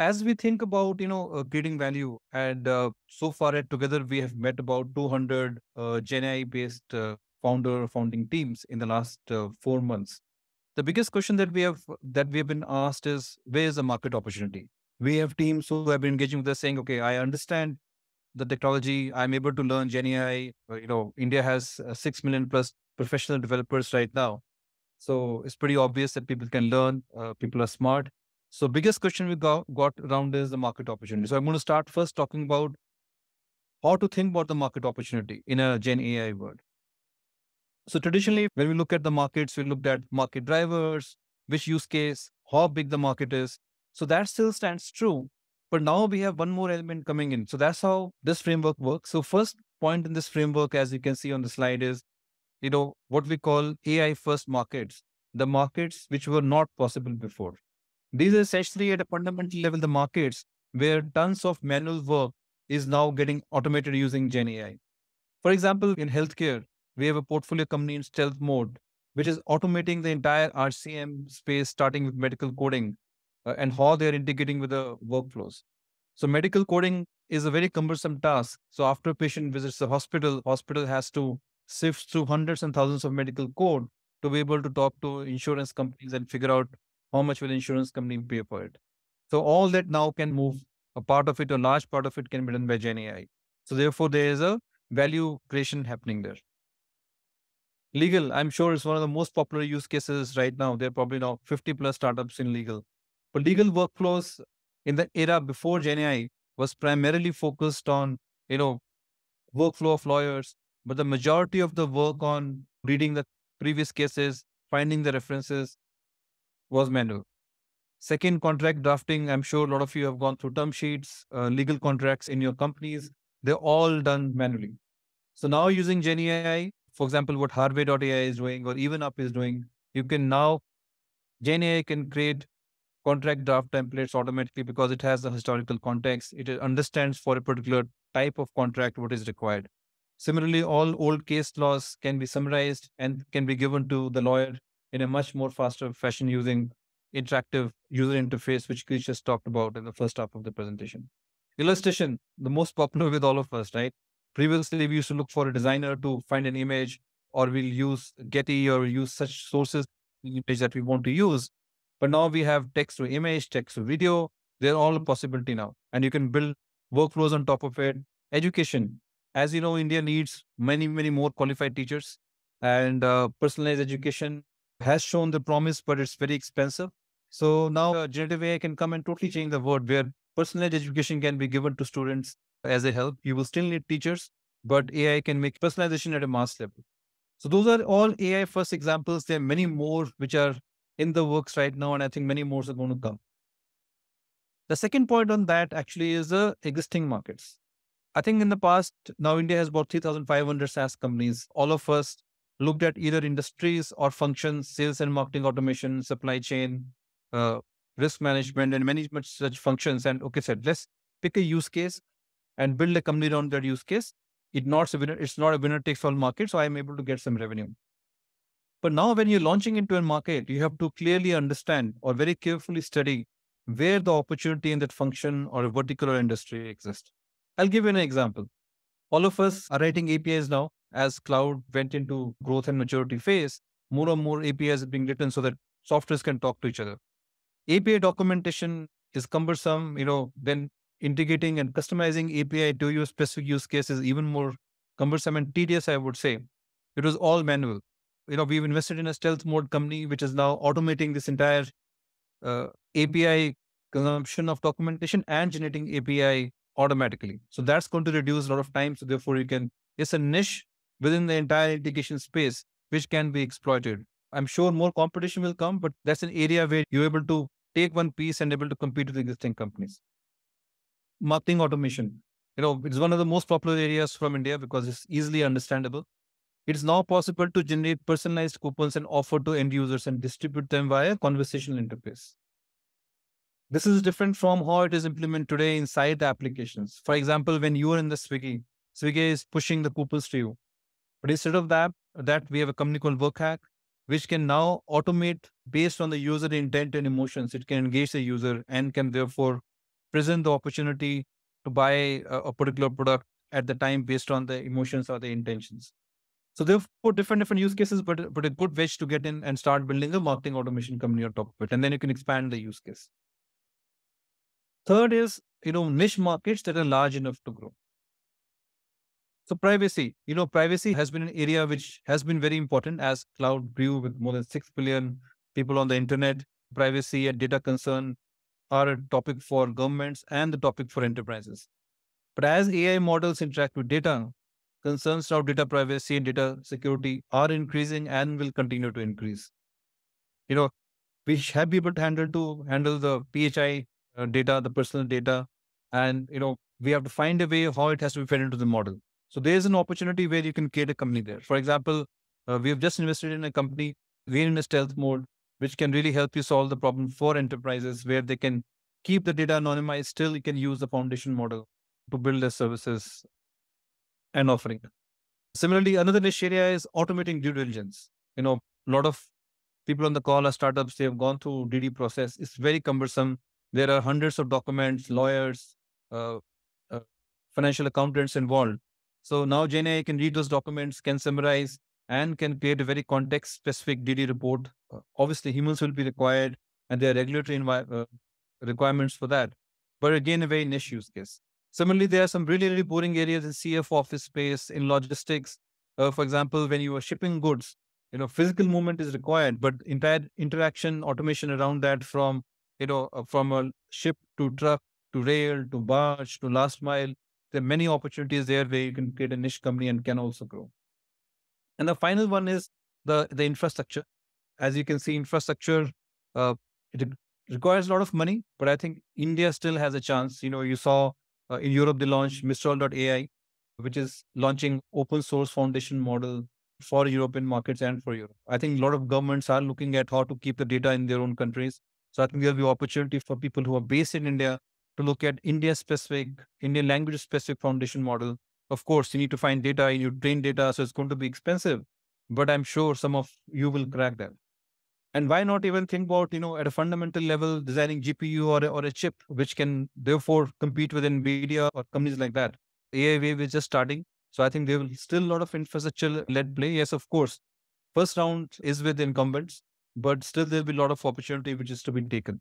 as we think about, you know, uh, creating value, and uh, so far at Together, we have met about 200 uh, Gen AI based uh, founder founding teams in the last uh, four months. The biggest question that we have that we have been asked is where is the market opportunity? We have teams who have been engaging with us saying, okay, I understand the technology. I'm able to learn Gen AI. Uh, You know, India has uh, six million plus professional developers right now, so it's pretty obvious that people can learn. People are smart. So biggest question we got got around is the market opportunity. So I'm going to start first talking about how to think about the market opportunity in a Gen AI world. So traditionally, when we look at the markets, we looked at market drivers, which use case, how big the market is. So that still stands true. But now we have one more element coming in. So that's how this framework works. So first point in this framework, as you can see on the slide, is you know what we call AI first markets, the markets which were not possible before. These are essentially at a fundamental level the markets where tons of manual work is now getting automated using Gen AI. For example, in healthcare, we have a portfolio company in stealth mode, which is automating the entire RCM space, starting with medical coding uh, and how they're integrating with the workflows. So medical coding is a very cumbersome task. So after a patient visits the hospital, hospital has to sift through hundreds and thousands of medical code to be able to talk to insurance companies and figure out how much will insurance company pay for it. So all that now can move a part of it, a large part of it can be done by Gen. So therefore, there is a value creation happening there. Legal, I'm sure is one of the most popular use cases right now. There are probably now 50 plus startups in legal. But legal workflows in the era before Gen was primarily focused on, you know, workflow of lawyers, but the majority of the work on reading the previous cases, finding the references was manual. Second, contract drafting. I'm sure a lot of you have gone through term sheets, uh, legal contracts in your companies. They're all done manually. So now using Gen AI, for example, what Harvey.ai is doing or even Up is doing, you can now, Gen AI can create contract draft templates automatically because it has the historical context. It understands for a particular type of contract what is required. Similarly, all old case laws can be summarized and can be given to the lawyer in a much more faster fashion using interactive user interface, which Girish just talked about in the first half of the presentation. Illustration, the most popular with all of us, right? Previously, we used to look for a designer to find an image, or we'll use Getty or use such sources image that we want to use. But now we have text to image, text to video. They're all a possibility now. And you can build workflows on top of it. Education. As you know, India needs many, many more qualified teachers. And uh, personalized education has shown the promise, but it's very expensive. So now uh, generative AI can come and totally change the world where personalized education can be given to students as a help. You will still need teachers, but AI can make personalization at a mass level. So those are all AI first examples. There are many more which are in the works right now, and I think many more are going to come. The second point on that actually is the existing markets. I think in the past, now India has about 3,500 SaaS companies. All of us looked at either industries or functions, sales and marketing automation, supply chain, uh, risk management, and many such functions. And okay, said let's pick a use case and build a company around that use case. It not it's not a winner takes all market, so I'm able to get some revenue. But now, when you're launching into a market, you have to clearly understand or very carefully study where the opportunity in that function or a particular industry exists. I'll give you an example. All of us are writing APIs now as cloud went into growth and maturity phase. More and more APIs are being written so that softwares can talk to each other. API documentation is cumbersome, you know, then integrating and customizing API to your specific use case is even more cumbersome and tedious, I would say. It was all manual. You know, we've invested in a stealth mode company, which is now automating this entire uh, API consumption of documentation and generating API automatically. So that's going to reduce a lot of time. So therefore, you can, it's a niche within the entire integration space, which can be exploited. I'm sure more competition will come, but that's an area where you're able to take one piece and able to compete with existing companies. Marketing automation. You know, it's one of the most popular areas from India because it's easily understandable. It's now possible to generate personalized coupons and offer to end users and distribute them via conversational interface. This is different from how it is implemented today inside the applications. For example, when you are in the Swiggy, Swiggy is pushing the coupons to you. But instead of that, that we have a company called WorkHack, which can now automate based on the user intent and emotions. It can engage the user and can therefore present the opportunity to buy a, a particular product at the time based on the emotions or the intentions. So there are different different use cases, but but a good wedge to get in and start building a marketing automation company on top of it, and then you can expand the use case. Third is you know niche markets that are large enough to grow. So privacy, you know, privacy has been an area which has been very important as cloud grew with more than six billion people on the internet. Privacy and data concern are a topic for governments and the topic for enterprises. But as AI models interact with data, concerns around data privacy and data security are increasing and will continue to increase. You know, we have able to handle to handle the PHI uh, data, the personal data, and you know we have to find a way of how it has to be fed into the model. So there is an opportunity where you can create a company there. For example, uh, we have just invested in a company, we're in a stealth mode, which can really help you solve the problem for enterprises where they can keep the data anonymized. Still, you can use the foundation model to build their services and offering. Similarly, another niche area is automating due diligence. You know, a lot of people on the call are startups. They have gone through DD process. It's very cumbersome. There are hundreds of documents, lawyers, uh, uh, financial accountants involved. So now GenAI can read those documents, can summarize, and can create a very context-specific DD report. Uh, obviously, humans will be required, and there are regulatory envi- uh, requirements for that. But again, a very niche use case. Similarly, there are some really, really boring areas in CF office space, in logistics. Uh, for example, when you are shipping goods, you know, physical movement is required, but entire interaction automation around that from, you know, uh, from a ship to truck to rail to barge to last mile, there are many opportunities there where you can create a niche company and can also grow. And the final one is the, the infrastructure. As you can see, infrastructure, uh, it requires a lot of money, but I think India still has a chance. You know, you saw uh, in Europe, they launched Mistral.ai, which is launching open source foundation model for European markets and for Europe. I think a lot of governments are looking at how to keep the data in their own countries. So I think there'll be opportunity for people who are based in India to look at India specific, Indian language specific foundation model. Of course, you need to find data, you train data, so it's going to be expensive. But I'm sure some of you will crack that. And why not even think about, you know, at a fundamental level, designing GPU or a, or a chip, which can therefore compete with NVIDIA or companies like that. AI wave is just starting. So I think there will still a lot of infrastructure led play. Yes, of course. First round is with incumbents, but still there'll be a lot of opportunity which is to be taken.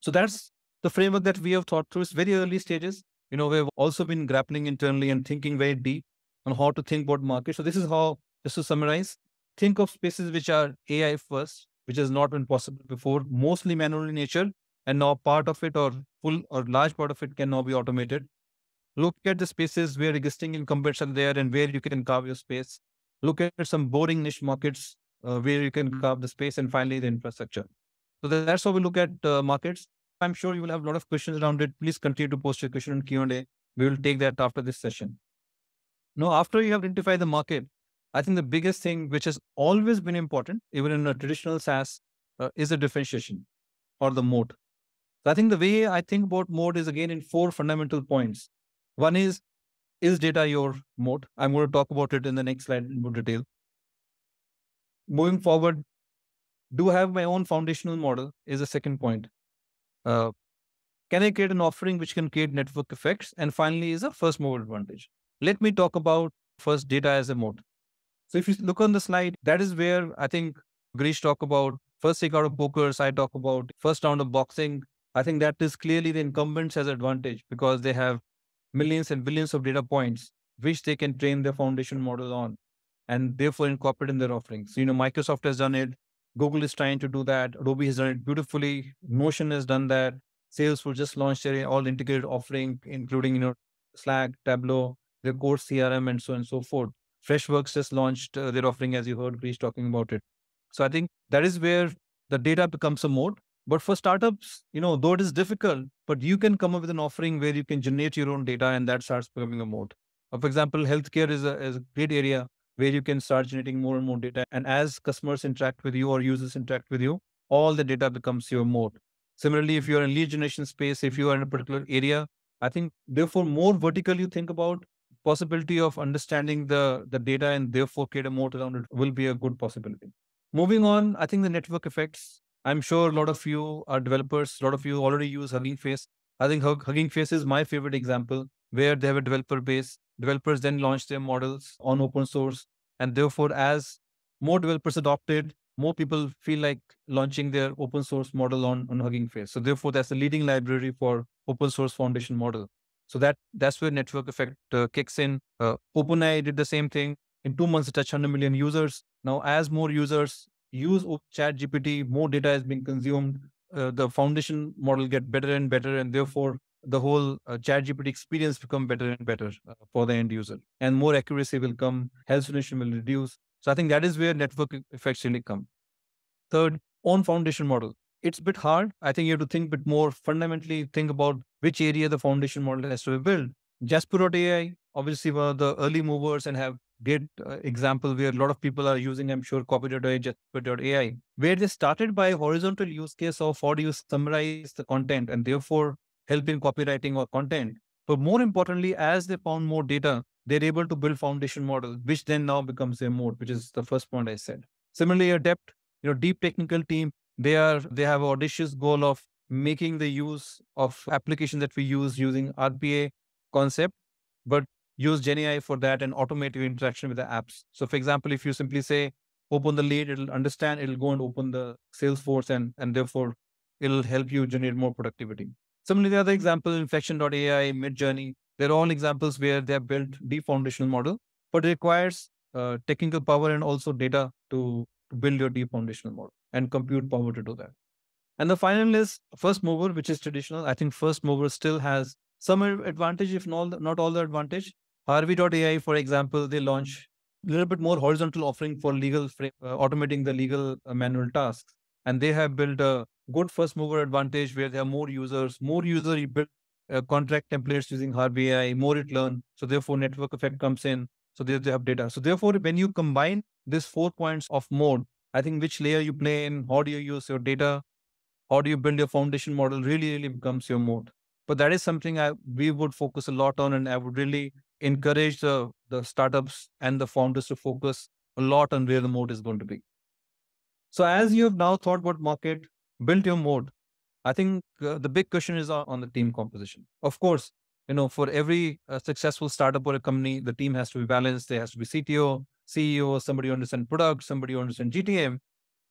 So that's the framework that we have thought through. is very early stages. You know, we've also been grappling internally and thinking very deep on how to think about market. So this is how, just to summarize, think of spaces which are AI first, which has not been possible before, mostly manual in nature, and now part of it or full or large part of it can now be automated. Look at the spaces where existing incumbents are there and where you can carve your space. Look at some boring niche markets uh, where you can carve the space, and finally the infrastructure. So that's how we look at uh, markets. I'm sure you will have a lot of questions around it. Please continue to post your question in Q&A. We will take that after this session. Now, after you have identified the market, I think the biggest thing which has always been important, even in a traditional SaaS, uh, is the differentiation or the moat. So I think the way I think about moat is again in four fundamental points. One is, is data your moat? I'm going to talk about it in the next slide in more detail. Moving forward, do I have my own foundational model is the second point. Uh, can I create an offering which can create network effects? And finally is a first mover advantage. Let me talk about first data as a moat. So if you look on the slide, that is where I think Girish talk about first take out of poker, I talk about first round of boxing. I think that is clearly the incumbents has advantage because they have millions and billions of data points which they can train their foundation model on and therefore incorporate in their offerings. You know, Microsoft has done it. Google is trying to do that. Adobe has done it beautifully. Notion has done that. Salesforce just launched their all integrated offering, including, you know, Slack, Tableau, their core CRM, and so on and so forth. Freshworks just launched uh, their offering, as you heard Girish talking about it. So I think that is where the data becomes a moat. But for startups, you know, though it is difficult, but you can come up with an offering where you can generate your own data and that starts becoming a moat. Uh, for example, healthcare is a, is a great area where you can start generating more and more data. And as customers interact with you or users interact with you, all the data becomes your moat. Similarly, if you're in lead generation space, if you are in a particular area, I think therefore more vertical you think about, possibility of understanding the, the data and therefore create a moat around it will be a good possibility. Moving on, I think the network effects. I'm sure a lot of you are developers, a lot of you already use Hugging Face. I think Hugging Face is my favorite example where they have a developer base. Developers then launch their models on open source. And therefore, as more developers adopted, more people feel like launching their open source model on, on Hugging Face. So therefore, that's the leading library for open source foundation model. So that that's where network effect uh, kicks in. Uh, OpenAI did the same thing. In two months, it touched 100 million users. Now, as more users use Chat GPT, more data is being consumed. Uh, the foundation model get better and better, and therefore the whole uh, Chat GPT experience become better and better uh, for the end user, and more accuracy will come. Hallucination will reduce. So I think that is where network effects really come. Third, on foundation model. It's a bit hard. I think you have to think a bit more fundamentally, think about which area the foundation model has to be built. Jasper.ai, obviously, were the early movers and have great uh, example where a lot of people are using, I'm sure, copy.ai, Jasper.ai, where they started by horizontal use case of how do you summarize the content and therefore help in copywriting or content. But more importantly, as they found more data, they're able to build foundation model, which then now becomes their moat, which is the first point I said. Similarly, Adept, you know, deep technical team, they are they have audacious goal of making the use of application that we use using RPA concept, but use GenAI for that and automate your interaction with the apps. So for example, if you simply say open the lead, it'll understand, it'll go and open the Salesforce and and therefore it'll help you generate more productivity. Similarly, the other example, Inflection.ai, Midjourney, they're all examples where they have built deep foundational model, but it requires uh, technical power and also data to, to build your deep foundational model and compute power to do that. And the final is first mover, which is traditional. I think first mover still has some advantage, if not, not all the advantage. Harvey.ai, for example, they launch a little bit more horizontal offering for legal frame, uh, automating the legal uh, manual tasks. And they have built a good first mover advantage where there are more users, more user you build uh, contract templates using Harvey AI, more it learn. So therefore network effect comes in. So they, they have data. So therefore, when you combine these four points of moat, I think which layer you play in, how do you use your data, how do you build your foundation model really, really becomes your moat. But that is something I we would focus a lot on, and I would really encourage the the startups and the founders to focus a lot on where the moat is going to be. So as you have now thought about market, built your moat, I think uh, the big question is on, on, the team composition. Of course, you know, for every uh, successful startup or a company, the team has to be balanced. There has to be CTO, CEO, somebody who understands product, somebody who understands GTM.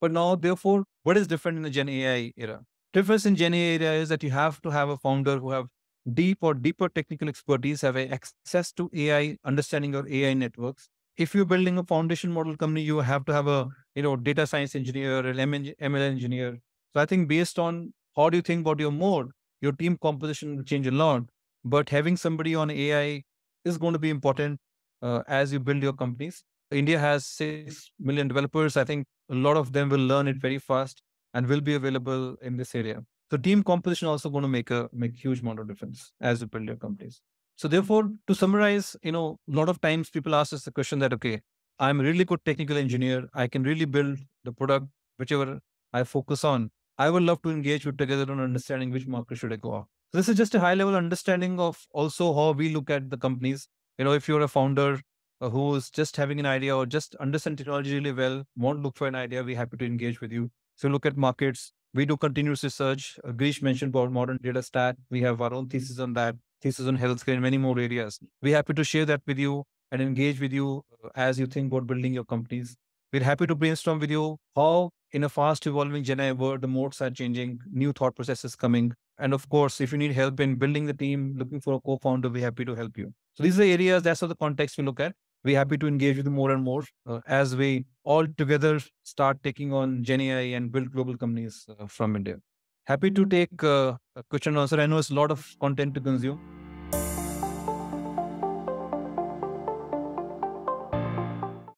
But now, therefore, what is different in the Gen AI era? Difference in Gen AI era is that you have to have a founder who have deep or deeper technical expertise, have access to AI, understanding of AI networks. If you're building a foundation model company, you have to have a you know data science engineer, an ML engineer. So I think based on how do you think about your moat, your team composition will change a lot. But having somebody on AI is going to be important uh, as you build your companies. India has 6 million developers. I think a lot of them will learn it very fast and will be available in this area. So team composition also going to make a make huge amount of difference as you build your companies. So therefore, to summarize, you know, a lot of times people ask us the question that, okay, I'm a really good technical engineer. I can really build the product, whichever I focus on. I would love to engage with together on understanding which market should I go after. So this is just a high level understanding of also how we look at the companies. You know, if you're a founder uh, who's just having an idea or just understand technology really well, won't look for an idea, we're happy to engage with you. So look at markets. We do continuous research. Uh, Girish mentioned about modern data stack. We have our own thesis on that, thesis on healthcare and many more areas. We're happy to share that with you and engage with you uh, as you think about building your companies. We're happy to brainstorm with you how in a fast evolving Gen AI world, the moats are changing, new thought processes coming. And of course, if you need help in building the team, looking for a co-founder, we're happy to help you. So these are the areas, that's the context we look at. We're happy to engage with more and more uh, as we all together start taking on Gen AI and build global companies uh, from India. Happy to take uh, a question and answer. I know it's a lot of content to consume.